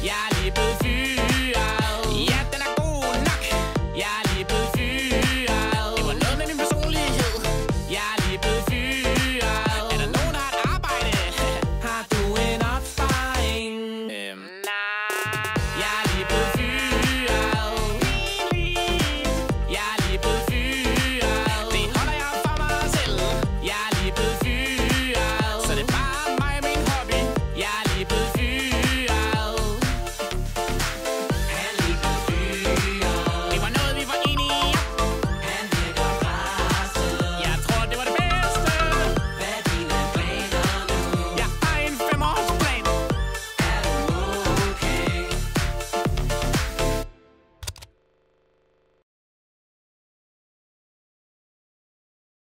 Yeah.